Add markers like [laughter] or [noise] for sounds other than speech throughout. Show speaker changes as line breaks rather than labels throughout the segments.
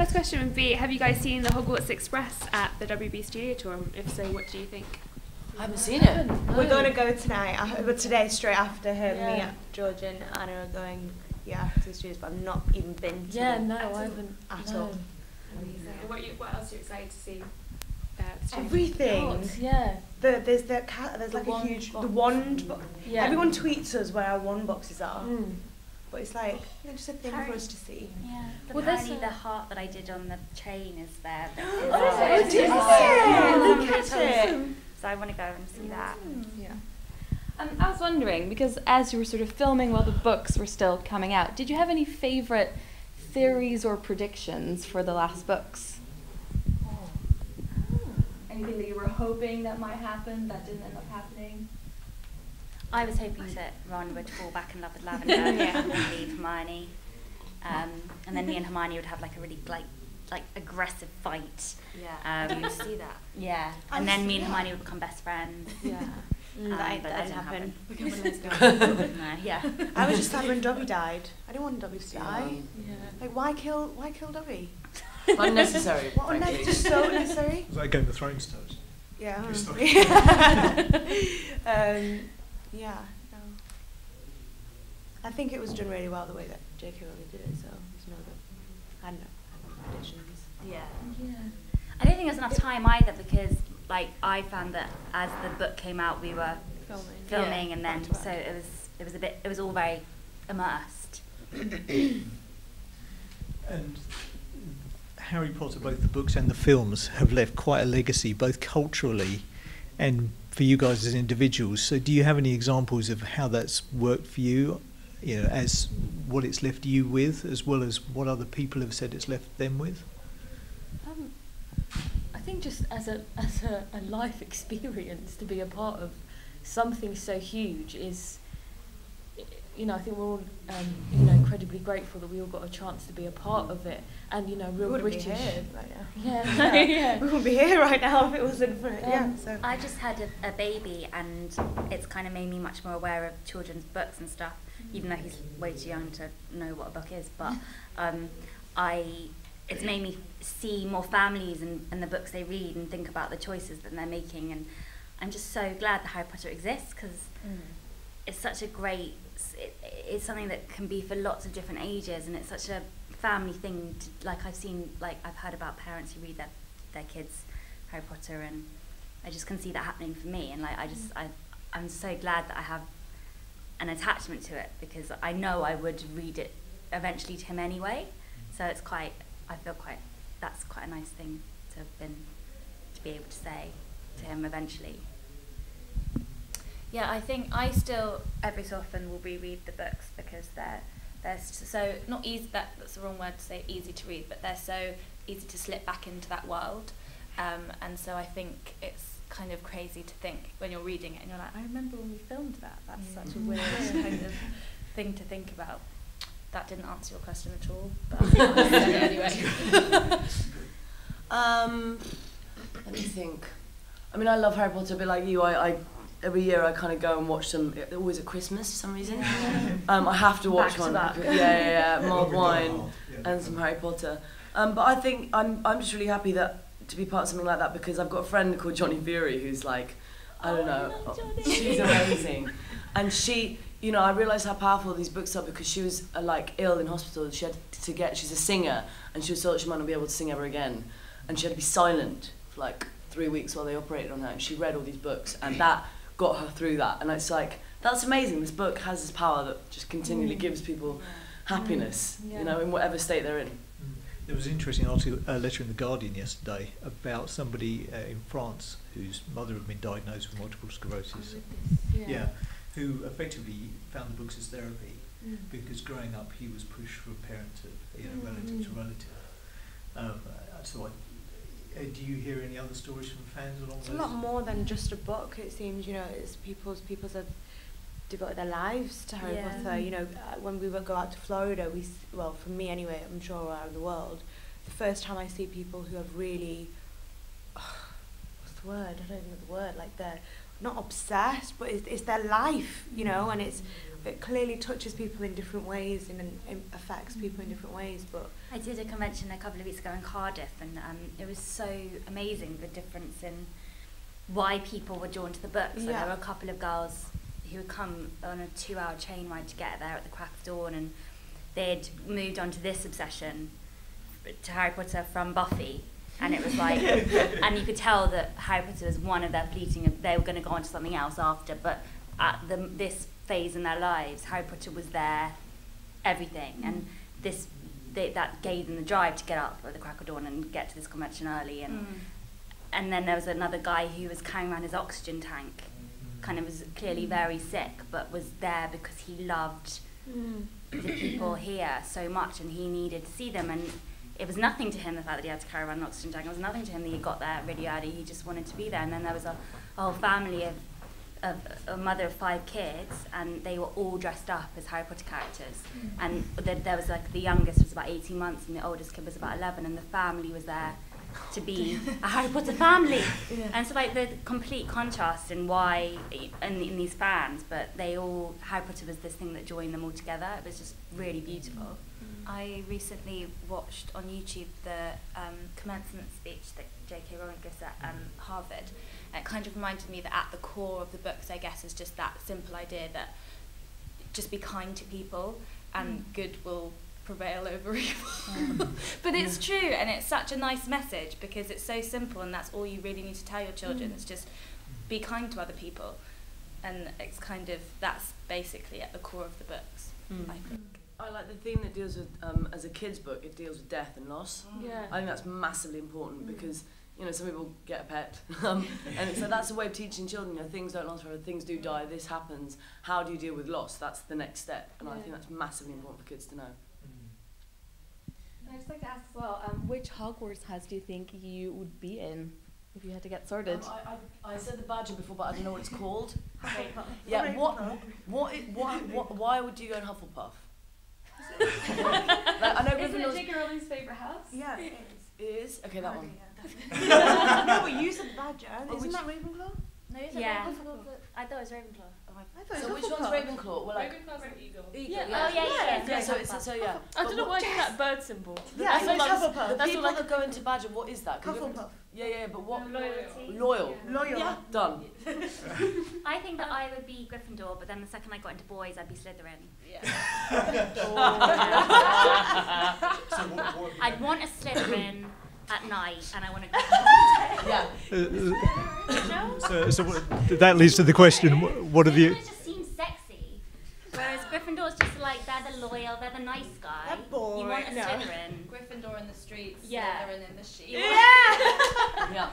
first question would be: Have you guys seen the Hogwarts Express at the WB Studio Tour? If so, what do you think?
I haven't seen it.
We're going to go tonight, uh, but today straight after him. Me, George, and Anna are going. Yeah, to the studios, but I've not even been. To
Yeah, no,
at
I haven't.
At
no.
all.
What, you, what else are you excited to see? Uh, at the studio?
Everything.
God, yeah.
The, there's the ca- there's
The
like a huge
box.
the wand. Bo-
Yeah.
Everyone tweets us where our wand boxes are,
Mm.
But it's like you know, just a thing for us to see.
Yeah.
Well, there's
Apparently the heart that I did on the chain is there. [gasps]
Oh,
It's
did
there.
it?
Yeah,
Look at it.
So I want to go and see that.
Yeah.
Um, I was wondering because as you were sort of filming while the books were still coming out, did you have any favourite theories or predictions for the last books? Anything that you were hoping that might happen that didn't end up happening?
I was hoping that Ron would fall back in love with Lavender and [laughs] leave Hermione. Um, and then me and Hermione would have like a really like like aggressive fight.
Yeah.
Um,
I can see that.
Yeah.
I
And then me and. Hermione would become best friends.
Yeah.
Um,
that,
but
that
that
didn't
didn't
happen. [laughs] [laughs]
No, yeah.
I was just sad when Dobby died. I didn't want Dobby to die.
Yeah.
Like, why kill? Why kill Dobby?
Unnecessary.
What unnecessary? Just so unnecessary.
Was that Game of Thrones toast?
Yeah.
Just
um, yeah. No. I think it was done really well the way that J.K. Rowling did it. So there's no other. I don't know. I have no predictions.
Yeah.
I don't think there's enough time either because like I found that as the book came out we were
Filming.
filming
Yeah,
and then
back.
so it was it was a bit it was all very immersed. [coughs]
And Harry Potter, both the books and the films, have left quite a legacy, both culturally and for you guys as individuals. So, do you have any examples of how that's worked for you? You know, as what it's left you with, as well as what other people have said it's left them with.
Um, I think just as a as a, a life [laughs] experience to be a part of something so huge is, you know, I think we're all um, you know incredibly grateful that we all got a chance to be a part of it, and you know,
We
real
wouldn't
British.
be here right now.
Yeah, [laughs] yeah. [laughs]
we wouldn't be here right now if it wasn't for it. yeah.
Um,
So.
I just had a, a baby and it's kind of made me much more aware of children's books and stuff, even though he's way too young to know what a book is. But [laughs] um, I, it's made me see more families and, and the books they read and think about the choices that they're making. And I'm just so glad that Harry Potter exists because it's such a great, it, it's something that can be for lots of different ages and it's such a family thing. To, like I've seen, like I've heard about parents who read their, their kids Harry Potter and I just can see that happening for me, and like I just I I'm so glad that I have an attachment to it because I know I would read it eventually to him anyway. Mm. So it's quite I feel quite that's quite a nice thing to have been to be able to say to him eventually.
Yeah, I think I still every so often will reread the books because they're they're so not easy. That, that's the wrong word to say. Easy to read, but they're so easy to slip back into that world. Um, and so I think it's kind of crazy to think when you're reading it and you're like, I remember when we filmed that. That's such a weird [laughs] kind of thing to think about. That didn't answer your question at all, but [laughs] anyway. [laughs]
Um, let me think. I mean, I love Harry Potter, but like you, I, I every year I kind of go and watch them. They're always at Christmas for some reason. [laughs] Um, I have to watch
Back to
one.
back.
Yeah, yeah, yeah. [laughs] Mulled wine
Yeah.
and some Harry Potter. Um, but I think I'm I'm just really happy that to be part of something like that because I've got a friend called Johnny Fury who's like, I don't know, she's amazing, and she. You know, I realised how powerful these books are because she was uh, like ill in hospital. She had to get. She's a singer, and she was told she might not be able to sing ever again, and she had to be silent for like three weeks while they operated on her. And she read all these books, and [clears throat] that got her through that. And it's like that's amazing. This book has this power that just continually gives people happiness.
Yeah.
You know, in whatever state they're in.
Mm. There was an interesting article, uh, letter in the Guardian yesterday about somebody uh, in France whose mother had been diagnosed with multiple sclerosis. Yeah. who effectively found the books as therapy because growing up he was pushed from parent to you know, relative to relative. Um, uh, so, I, uh, do you hear any other stories from fans along
It's a lot more than just a book. It seems, you know, it's people's people's have devoted their lives to Harry
Yeah.
Potter. You know, uh, when we would go out to Florida, we well, for me anyway, I'm sure around the world, the first time I see people who have really, [sighs] what's the word? I don't even know the word. Like they're not obsessed, but it's, it's their life, you know, and it's it clearly touches people in different ways and, and, affects people in different ways. But
I did a convention a couple of weeks ago in Cardiff, and um, it was so amazing the difference in why people were drawn to the book. So
Yeah.
there were a couple of girls who had come on a two-hour train ride to get there at the crack of dawn, and they'd moved on to this obsession to Harry Potter from Buffy. And it was like, [laughs] and you could tell that Harry Potter was one of their fleeting. And they were going to go on to something else after, but at the, this phase in their lives, Harry Potter was their everything, and mm. this they, that gave them the drive to get up at the crack of dawn and get to this convention early. And mm. and then there was another guy who was carrying around his oxygen tank, kind of was clearly mm. very sick, but was there because he loved the people [clears throat] here so much, and he needed to see them. And it was nothing to him the fact that he had to carry around an oxygen tank. It was nothing to him that he got there really early. He just wanted to be there. And then there was a, a whole family of, of a mother of five kids, and they were all dressed up as Harry Potter characters. Mm. And the, there was like the youngest was about 18 months, and the oldest kid was about 11, and the family was there to be [laughs] a Harry Potter family. And so like the complete contrast in why and in these fans, but they all Harry Potter was this thing that joined them all together. It was just really beautiful.
I recently watched on YouTube the um, commencement speech that J.K. Rowling gives at um, mm. Harvard. And it kind of reminded me that at the core of the books, I guess, is just that simple idea that just be kind to people and mm. good will prevail over [laughs] evil. Mm. [laughs] but it's true, and it's such a nice message because it's so simple, and that's all you really need to tell your children. It's just be kind to other people, and it's kind of that's basically at the core of the books. I think.
I like the theme that deals with, um, as a kid's book, it deals with death and loss.
Yeah.
I think that's massively important because, you know, some people get a pet. [laughs] Um, and so that's a way of teaching children, you know, things don't last forever, things do die, this happens. How do you deal with loss? That's the next step. And I think that's massively important for kids to know.
And I'd just like to ask as well, um, which Hogwarts house do you think you would be in if you had to get sorted?
Um, I, I, I said the badger before, but I don't know what it's called. [laughs] yeah, what, what, it, what, what, why would you go in Hufflepuff? Like, I know Gryffindor's...
J.K. Rowling's favorite house?
yeah, it
It is? Okay, that one.
is. [laughs] no, but you said Badger.
Oh,
Isn't that Ravenclaw?
No, is
it
yeah.
Ravenclaw?
I thought it was Ravenclaw.
I
So which one's
Hufflepuff.
Ravenclaw? Well, like,
Eagle.
Eagle,
Yeah,
yeah.
Oh yeah, yeah.
Yeah, so it's so yeah.
I
But
don't know
what-
why I that bird symbol.
Yeah,
That's
it's
all I was-
Hufflepuff.
The
That's
people
all I
that go into Badger, What is that? you haven't-
Hufflepuff.
Yeah, yeah, but what?
Loyalty.
Loyal.
Loyal.
Yeah, done.
I think that I would be Gryffindor, but then the second I got into boys, I'd be Slytherin. [laughs]
Oh, [laughs] so what, what
I'd want a Slytherin at night, and I want a [laughs]
Yeah.
Uh, so, so what, that leads to the question: What have you?
Slytherin just seems sexy, whereas Gryffindor's just like they're the loyal, they're the nice guy.
They're boring.
You want a
boring, no.
Slytherin.
Gryffindor in the streets,
Yeah.
Slytherin in the sheep.
Yeah. [laughs] yeah.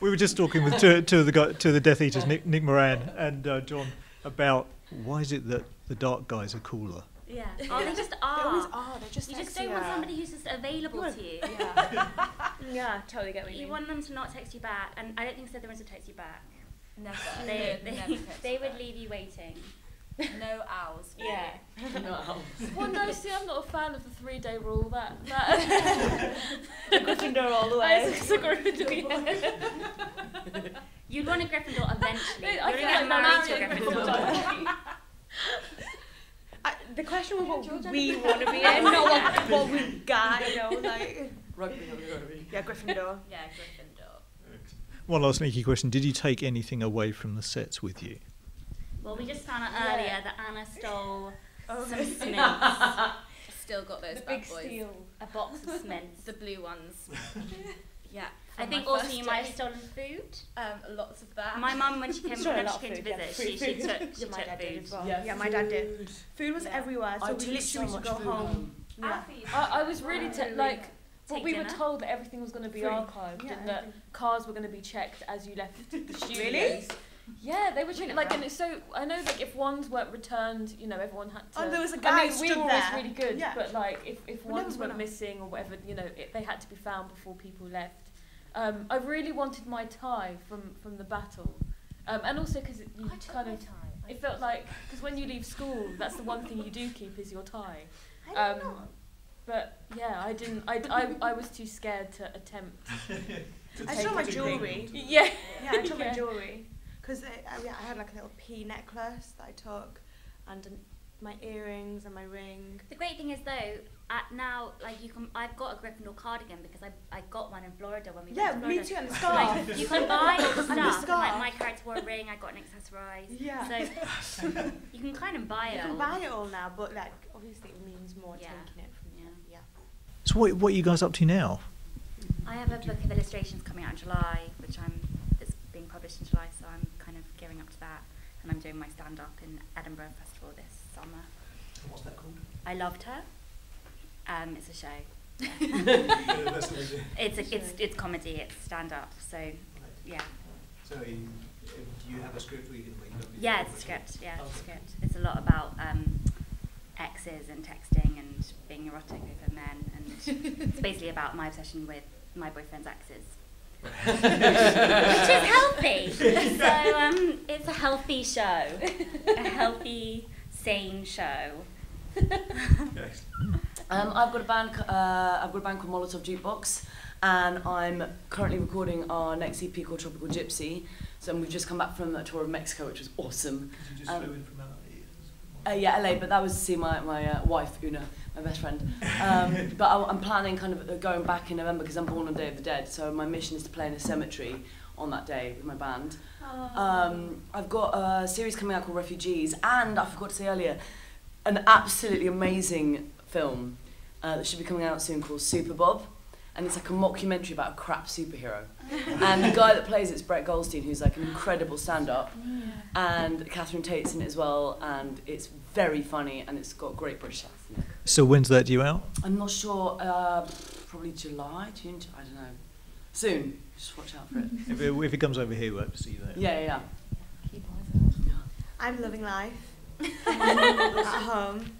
We were just talking with two, two of the guy, two of the Death Eaters, Nick, Nick Moran and uh, John, about why is it that the dark guys are cooler?
Yeah. [laughs] Oh, they just are.
They always
are.
are. They're just
You just don't want
sexier.
somebody who's just available to you.
Yeah. [laughs] [laughs]
Yeah, totally get what you
You
mean.
want them to not text you back, and I don't think Slytherins would text you back.
Never.
They,
Never
they,
text
they would
back.
leave you waiting.
No owls. for
Yeah.
No.
Well, no, see, I'm not a fan of the three-day rule. That that.
Gryffindor all the way.
was a Gryffindor. Yeah.
You'd want a Gryffindor eventually.
I
You're
feel
gonna
like
get married to a
marrying
Gryffindor.
I, the question was what
George,
we want to be [laughs] in, not what, what we got, you know, like...
Rugby, rugby, rugby.
Yeah, Gryffindor. [laughs]
Yeah, Gryffindor.
One last sneaky question: Did you take anything away from the sets with you?
Well, we just found out earlier that Anna stole
Oh,
some Smiths, [laughs]
Still got those
The
bad
big
boys.
steal.
a box of Smiths.
The blue ones. Yeah.
I think also you might have stolen food.
Um, lots of that.
My mum, when she came,
Sure, [laughs] a
when she
of
came to
yeah,
visit,
free
she, she took, [laughs] she
Yeah, my
took
dad
food.
as well.
Yeah,
Yeah, my dad did.
food.
Food was
Yeah.
everywhere, so
I
we literally
so
used to go
food
home. Yeah.
I, I was really te- like. But
Take
we were told that everything was going to be
Free.
archived
Yeah,
and that cars were going to be checked as you left the [laughs] studios.
Really?
Yeah, they were checking. Like, and so I know like if ones weren't returned, you know, everyone had to.
Oh, there was a
I
guy
mean, we
stood
were always
there.
really good,
Yeah.
but like if if
We
ones
went
went missing or whatever, you know, it, they had to be found before people left. Um, I really wanted my tie from from the battle, um, and also because you
I took
kind
my
of
time. I
it felt like because when you leave school, that's the one thing you do keep is your tie.
I don't
Um,
know.
But yeah, I didn't. I, I, I was too scared to attempt. [laughs] To
I
take
saw my jewellery.
Yeah.
Yeah, I took my [laughs]
Yeah.
Jewellery. because I, I, yeah, I had like a little pea necklace that I took, and an, my earrings and my ring.
The great thing is though, at now like you can, I've got a Gryffindor cardigan because I, I got one in Florida when we
Yeah,
went to
me
Florida.
too, and the scarf.
Like, you can buy [laughs]
And the
stuff. and, like my character wore a ring, I got an accessorized.
Yeah.
So [laughs] you can kind of buy it.
You
it.
can
all.
buy it all now, but like obviously it means more
Yeah.
taking it from
Yeah.
yeah.
So what, what are you guys up to now?
I have a book of illustrations coming out in July, which I'm that's being published in July, so I'm kind of gearing up to that, and I'm doing my stand up in Edinburgh Festival this summer.
What's that called?
I loved her. Um, it's a show. [laughs] It's a, it's it's comedy. It's stand up. So yeah, So
you, do you have a script where you can
yeah, it's a script. Yeah, it's a script. It's a lot about um, exes and texting and being erotic over men, and it's [laughs] basically about my obsession with my boyfriend's exes. Which is healthy. [laughs] So um, it's a healthy show, a healthy, sane show. [laughs]
Um, I've got a band. Uh, I've got a band called Molotov Jukebox, and I'm currently recording our next EP called Tropical Gypsy. So we've just come back from a tour of Mexico, which was awesome.
Did you just
Um,
flew in from LA?
Uh, yeah, LA, but that was to see my, my uh, wife, Una, my best friend. Um, [laughs] but I, I'm planning kind of uh, going back in November because I'm born on Day of the Dead, so my mission is to play in a cemetery on that day with my band. Um, I've got a series coming out called Refugees, and I forgot to say earlier, an absolutely amazing film uh, that should be coming out soon called Super Bob. And it's like a mockumentary about a crap superhero. [laughs] and the guy that plays it's Brett Goldstein, who's like an incredible stand up. And Catherine Tate's in it as well. And it's very funny and it's got great British accent.
So when's that due out?
I'm not sure, uh, probably July, June, I don't know. Soon. Just watch out for it. [laughs]
If it, if it comes over here, we'll have to see you there.
Yeah, yeah, yeah.
Keep eyes out.
I'm loving life [laughs] at home.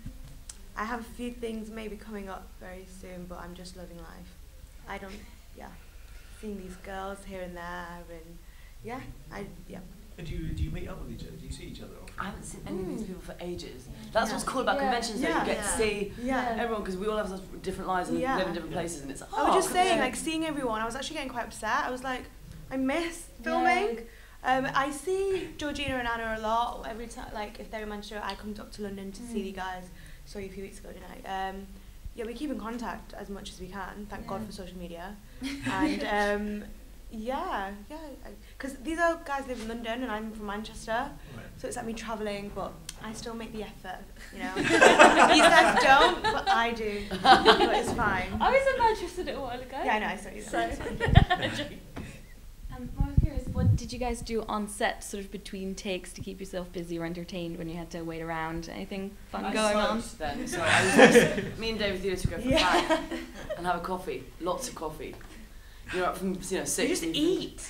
I have a few things maybe coming up very soon, but I'm just loving life. I don't, yeah, seeing these girls here and there, and yeah, I yeah.
And do you, do you meet up with each other? Do you see each other often?
I haven't seen any of these people for ages. That's
Yeah.
what's cool about
Yeah.
conventions, that
Yeah.
you get
Yeah.
to see
Yeah.
everyone because we all have such different lives and
Yeah.
live in different places, and it's like,
I was
oh,
just saying, like seeing everyone, I was actually getting quite upset. I was like, I miss filming. Um, I see Georgina and Anna a lot. Every time, like if they're in Manchester, I come up to London to see
Mm.
you guys. Saw you a few weeks ago, didn't Um, yeah, we keep in contact as much as we can. Thank God for social media. [laughs] and um, yeah, yeah, because these are guys live in London and I'm from Manchester, so it's like me travelling, but I still make the effort. You know, [laughs] these guys don't, but I do. but it's fine.
I was in Manchester a little while ago.
Yeah, I know. I saw you.
So, [laughs] [laughs]
Um, I was curious, what did you guys do on set, sort of between takes, to keep yourself busy or entertained when you had to wait around? Anything fun
I
going on?
smoked Then, so I was just, me and David Thewlis to go for
Yeah.
a fag and have a coffee, lots of coffee. You're up from you know six.
You just
and-
eat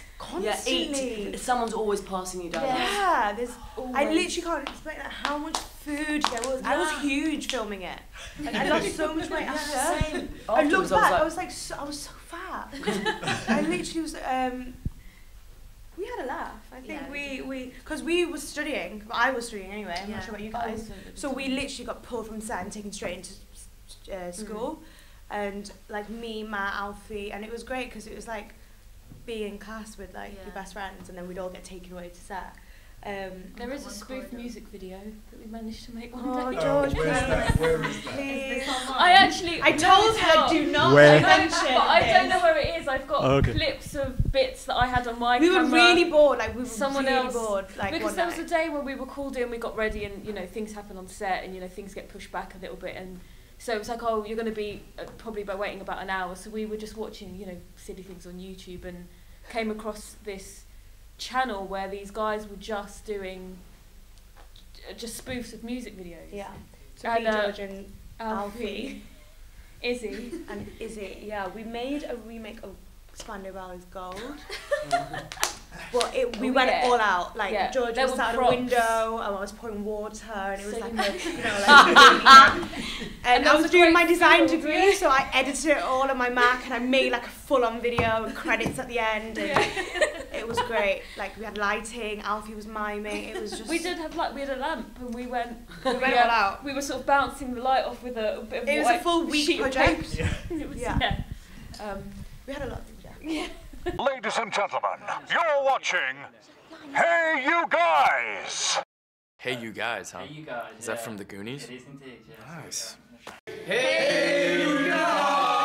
Yeah,
constantly.
eat. Someone's always passing you down.
Yeah, there's. I
Always.
literally can't explain like, how much food there was. I was huge filming it. Like, I lost so much weight after.
Same. [laughs]
I looked back. I
like,
was like, so, I was so fat. [laughs] I literally was. Um, we had a laugh. I think
Yeah,
we we because we were studying. I was studying anyway. I'm
Yeah.
not sure about you guys.
was at the
So we literally got pulled from set and taken straight into uh, school, and like me, Matt, Alfie, and it was great because it was like being in class with like
Yeah.
your best friends, and then we'd all get taken away to set. Um,
There is a spoof
corridor.
music video that we managed to make one
oh,
day.
George,
where's
please,
that? Where is that?
please.
I actually
I told her
not.
do not
Where?
mention
but I don't know where it is. I've got
Oh, okay.
clips of bits that I had on my
We were really bored. Like we were
Someone
really
else-
bored. Like
because
one
there was a day when we were called in, we got ready, and you know things happen on set, and you know things get pushed back a little bit, and so it was like, oh, you're going to be uh, probably by waiting about an hour. So we were just watching, you know, silly things on YouTube, and came across this channel where these guys were just doing j- just spoofs of music videos.
Yeah. So
And, uh,
and
Alfie, [laughs] Izzy.
and Izzy. Yeah, we made a remake of Spandau is Gold. [laughs] [laughs] But it, we
Oh,
went
yeah.
all out. Like
Yeah,
George
there
was
out
sat at a window, and I was pouring water, and it was
So
like,
you know-
you [laughs] know, like. and
And
I
was
was doing my design
feels,
degree,
yeah.
so I edited it all on my Mac, and I made like a full-on video and credits at the end, and it was great. Like we had lighting, Alfie was miming. It was just.
We did have like we had a lamp, and we went.
We went
yeah,
all out.
We were sort of bouncing the light off with a, a bit of
It was a full week project.
paper. it was,
Yeah.
yeah. Um,
We had a lot of things. [laughs]
Ladies and gentlemen, you're watching Hey You Guys!
Hey You Guys, huh?
Hey You Guys.
Is
yeah.
that from the Goonies?
It is indeed, yeah.
Nice.
Hey You Guys!